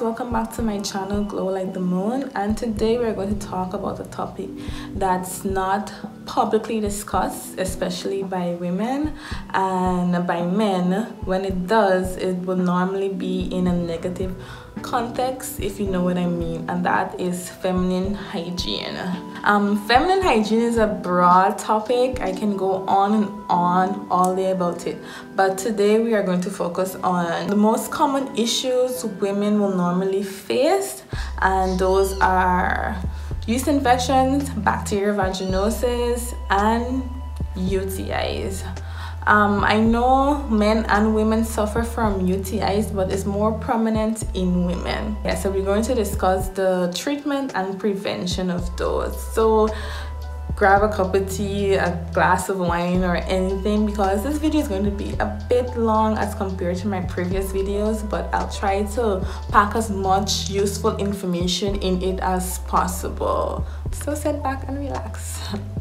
Welcome back to my channel Glow Like the Moon and today we're going to talk about a topic that's not publicly discussed especially by women and by men. When it does, it will normally be in a negative context if you know what I mean and that is feminine hygiene. Um, feminine hygiene is a broad topic. I can go on and on all day about it but today we are going to focus on the most common issues women will normally face and those are yeast infections, bacterial vaginosis and UTIs. Um, I know men and women suffer from UTIs, but it's more prominent in women. Yeah, so we're going to discuss the treatment and prevention of those. So grab a cup of tea, a glass of wine or anything because this video is going to be a bit long as compared to my previous videos but I'll try to pack as much useful information in it as possible. So sit back and relax.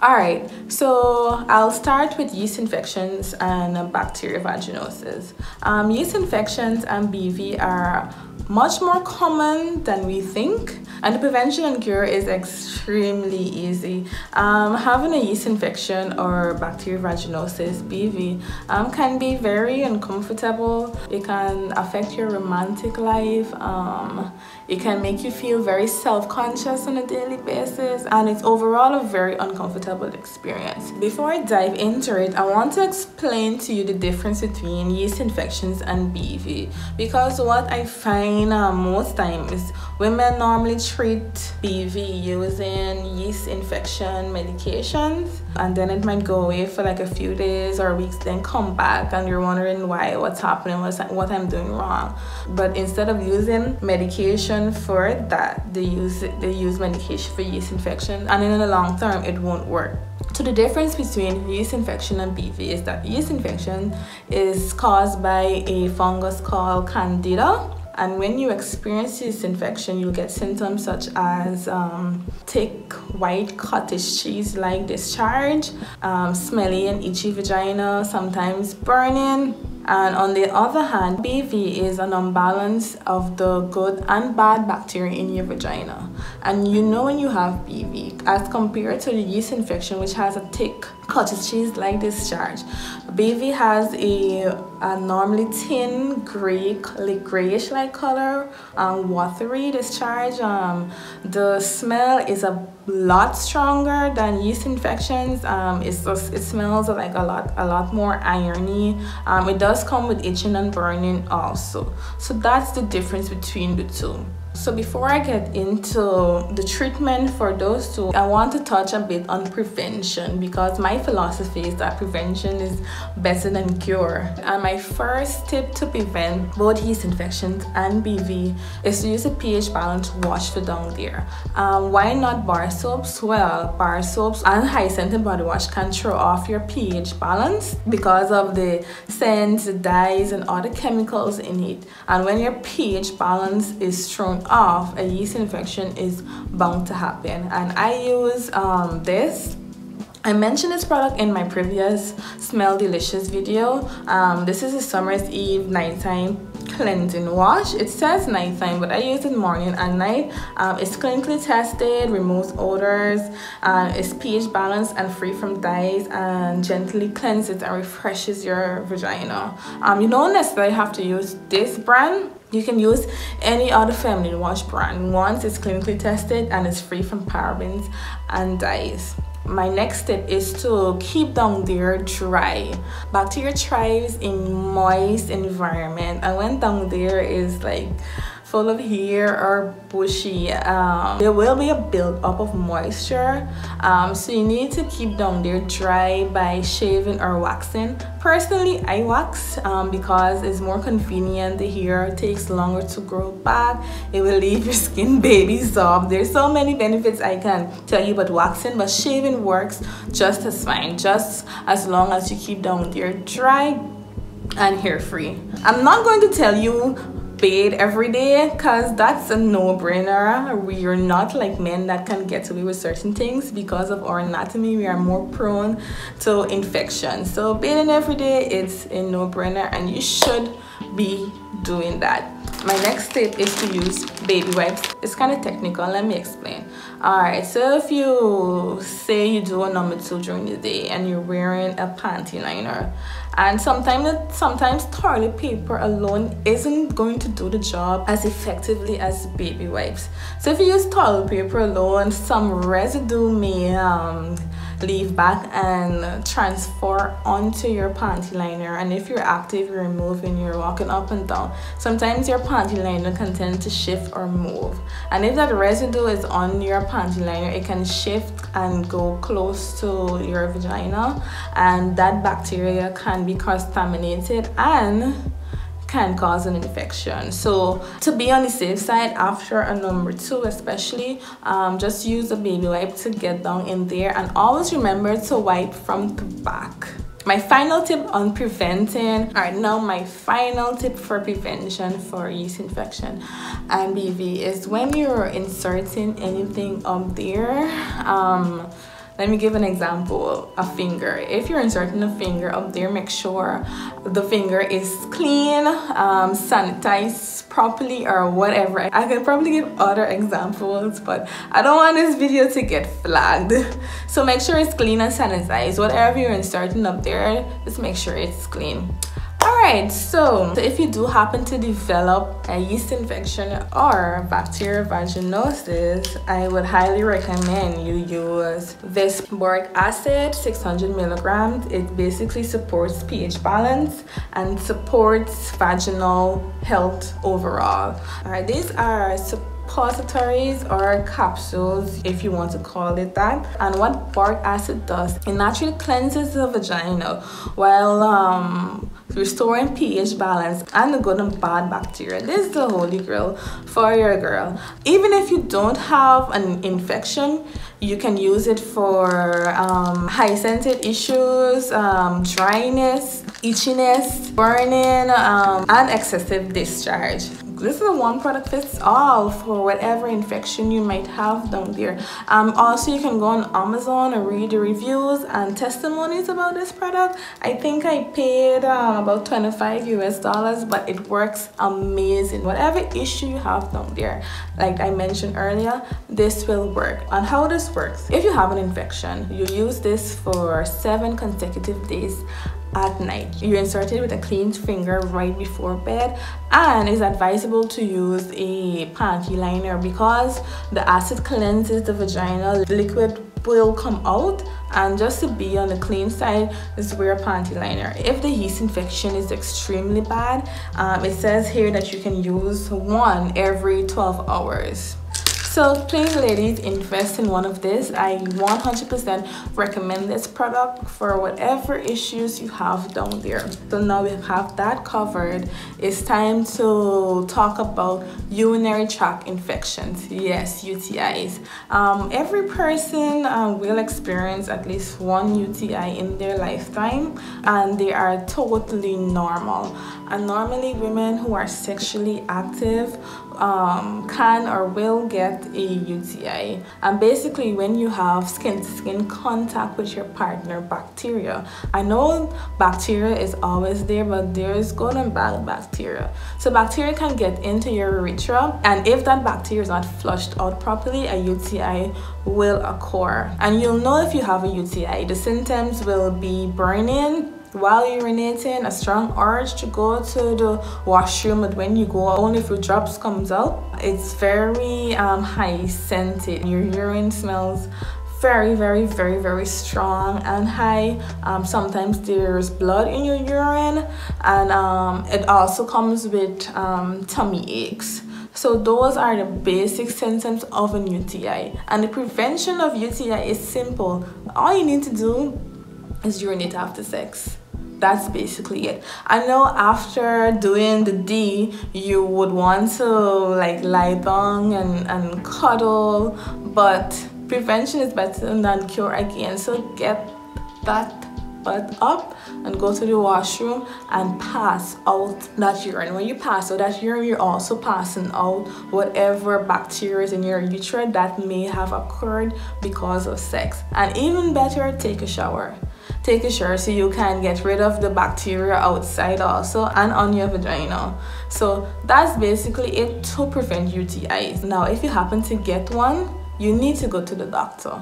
all right so i'll start with yeast infections and bacterial vaginosis. Um, yeast infections and bv are much more common than we think and the prevention and cure is extremely easy. Um, having a yeast infection or bacterial vaginosis bv um, can be very uncomfortable. It can affect your romantic life um, it can make you feel very self-conscious on a daily basis and it's overall a very uncomfortable experience. Before i dive into it i want to explain to you the difference between yeast infections and bv because what i find uh, most times. Women normally treat BV using yeast infection medications and then it might go away for like a few days or weeks then come back and you're wondering why what's happening what's, what I'm doing wrong. But instead of using medication for that they use they use medication for yeast infection and in the long term it won't work. So the difference between yeast infection and BV is that yeast infection is caused by a fungus called Candida and when you experience this infection, you'll get symptoms such as um, thick, white cottage cheese like discharge, um, smelly and itchy vagina, sometimes burning, and on the other hand, BV is an imbalance of the good and bad bacteria in your vagina. And you know when you have BV as compared to the yeast infection, which has a thick cottage cheese like discharge. BV has a, a normally thin gray, grayish like color, um, watery discharge. Um, the smell is a lot stronger than yeast infections. Um, it's just, it smells like a lot, a lot more irony. Um, it does come with itching and burning also. So that's the difference between the two. So before I get into the treatment for those two, I want to touch a bit on prevention because my philosophy is that prevention is better than cure. And my first tip to prevent both yeast infections and BV is to use a pH balanced wash for down there. Um, why not bar soaps? Well, bar soaps and high scented body wash can throw off your pH balance because of the scents, the dyes, and other chemicals in it. And when your pH balance is thrown off, a yeast infection is bound to happen. And I use um, this I mentioned this product in my previous Smell Delicious video. Um, this is a Summer's Eve nighttime cleansing wash. It says nighttime, but I use it morning and night. Um, it's clinically tested, removes odors, uh, it's pH balanced and free from dyes, and gently cleanses and refreshes your vagina. Um, you don't necessarily have to use this brand you can use any other feminine wash brand once it's clinically tested and it's free from parabens and dyes. My next tip is to keep down there dry. Bacteria thrives in moist environment and when down there is like full of hair or bushy um, there will be a buildup of moisture. Um, so you need to keep down there dry by shaving or waxing. Personally I wax um, because it's more convenient. The hair takes longer to grow back. It will leave your skin baby soft. There's so many benefits I can tell you about waxing but shaving works just as fine just as long as you keep down there dry and hair free I'm not going to tell you bathe every day because that's a no-brainer we are not like men that can get away with certain things because of our anatomy we are more prone to infection so bathing every day is a no-brainer and you should be doing that my next tip is to use baby wipes. It's kind of technical, let me explain. Alright, so if you say you do a number two during the day and you're wearing a panty liner, and sometimes sometimes toilet paper alone isn't going to do the job as effectively as baby wipes. So if you use toilet paper alone, some residue may um, leave back and transfer onto your panty liner. And if you're active you're moving you're walking up and down. Sometimes your panty liner can tend to shift or move. And if that residue is on your panty liner it can shift and go close to your vagina. And that bacteria can be contaminated and can cause an infection. So to be on the safe side after a number two especially um, just use a baby wipe to get down in there and always remember to wipe from the back. My final tip on preventing all right now my final tip for prevention for yeast infection and bv is when you're inserting anything up there um, let me give an example, a finger. If you're inserting a finger up there, make sure the finger is clean, um, sanitized properly or whatever. I can probably give other examples, but I don't want this video to get flagged. So make sure it's clean and sanitized. Whatever you're inserting up there, just make sure it's clean. Alright, so if you do happen to develop a yeast infection or bacterial vaginosis, I would highly recommend you use this boric acid, 600 milligrams. It basically supports pH balance and supports vaginal health overall. Alright, these are suppositories or capsules if you want to call it that and what boric acid does it naturally cleanses the vagina while um, restoring pH balance and the good and bad bacteria. This is the holy grail for your girl. Even if you don't have an infection, you can use it for um, high scented issues, um, dryness, itchiness, burning, um, and excessive discharge this is a one product fits all for whatever infection you might have down there. Um, also you can go on amazon and read the reviews and testimonies about this product. I think i paid um, about 25 us dollars but it works amazing. Whatever issue you have down there like i mentioned earlier this will work. And how this works if you have an infection you use this for seven consecutive days at night. You insert it with a clean finger right before bed and it's advisable to use a panty liner because the acid cleanses the vagina, liquid will come out and just to be on the clean side is wear a panty liner. If the yeast infection is extremely bad um, it says here that you can use one every 12 hours so please ladies, invest in one of this. I 100% recommend this product for whatever issues you have down there. So now we have that covered. It's time to talk about urinary tract infections. Yes, UTIs. Um, every person uh, will experience at least one UTI in their lifetime and they are totally normal. And normally women who are sexually active um, can or will get a UTI. And basically, when you have skin to skin contact with your partner, bacteria. I know bacteria is always there, but there's good and bad bacteria. So, bacteria can get into your urethra, and if that bacteria is not flushed out properly, a UTI will occur. And you'll know if you have a UTI. The symptoms will be burning while urinating a strong urge to go to the washroom but when you go only your drops comes out it's very um, high scented. Your urine smells very very very very strong and high. Um, sometimes there's blood in your urine and um, it also comes with um, tummy aches. So those are the basic symptoms of an UTI and the prevention of UTI is simple. All you need to do is urinate after sex. That's basically it. I know after doing the d you would want to like lie down and, and cuddle but prevention is better than cure again. So get that butt up and go to the washroom and pass out that urine. When you pass out that urine you're also passing out whatever bacteria is in your urethra that may have occurred because of sex. And even better take a shower take a shower so you can get rid of the bacteria outside also and on your vagina. So that's basically it to prevent UTIs now if you happen to get one you need to go to the doctor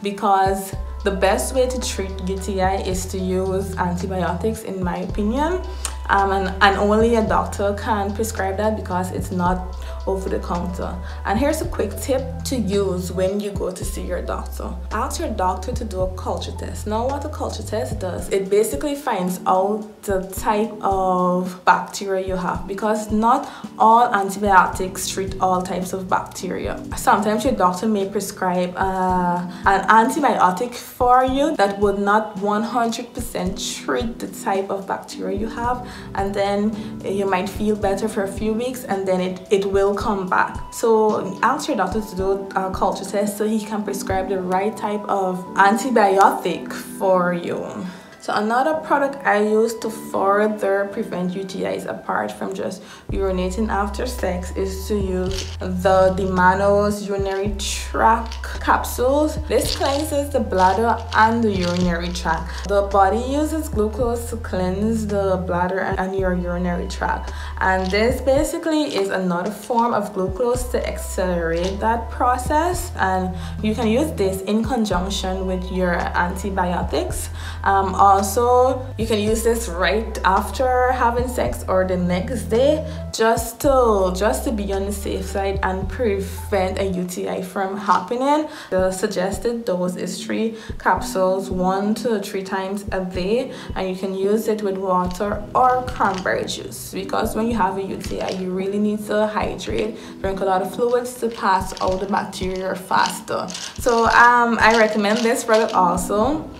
because the best way to treat UTI is to use antibiotics in my opinion. Um, and, and only a doctor can prescribe that because it's not over the counter. And here's a quick tip to use when you go to see your doctor. Ask your doctor to do a culture test. Now what a culture test does, it basically finds out the type of bacteria you have because not all antibiotics treat all types of bacteria. Sometimes your doctor may prescribe uh, an antibiotic for you that would not 100% treat the type of bacteria you have and then you might feel better for a few weeks and then it, it will will come back. So ask your doctor to do a uh, culture test so he can prescribe the right type of antibiotic for you. So another product I use to further prevent UTIs apart from just urinating after sex is to use the D-Mannose urinary tract capsules. This cleanses the bladder and the urinary tract. The body uses glucose to cleanse the bladder and your urinary tract. And this basically is another form of glucose to accelerate that process. And you can use this in conjunction with your antibiotics. Um, also you can use this right after having sex or the next day just to just to be on the safe side and prevent a UTI from happening. The suggested dose is three capsules one to three times a day and you can use it with water or cranberry juice. Because when you have a UTI you really need to hydrate drink a lot of fluids to pass all the bacteria faster. So um, I recommend this product also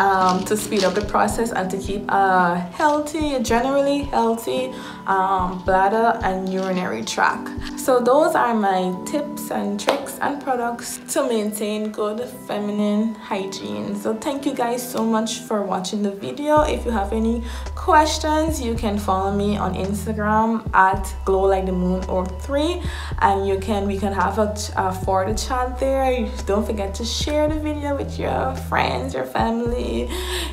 um, to speed up the process and to keep a healthy, generally healthy um, bladder and urinary tract. So those are my tips and tricks and products to maintain good feminine hygiene. So thank you guys so much for watching the video. If you have any questions, you can follow me on Instagram at glow like the moon or three and you can we can have a, a for the chat there. Don't forget to share the video with your friends, your family,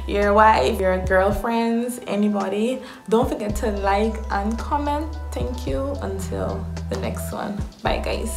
your wife, your girlfriends, anybody. Don't forget to like and comment. Thank you. Until the next one. Bye, guys.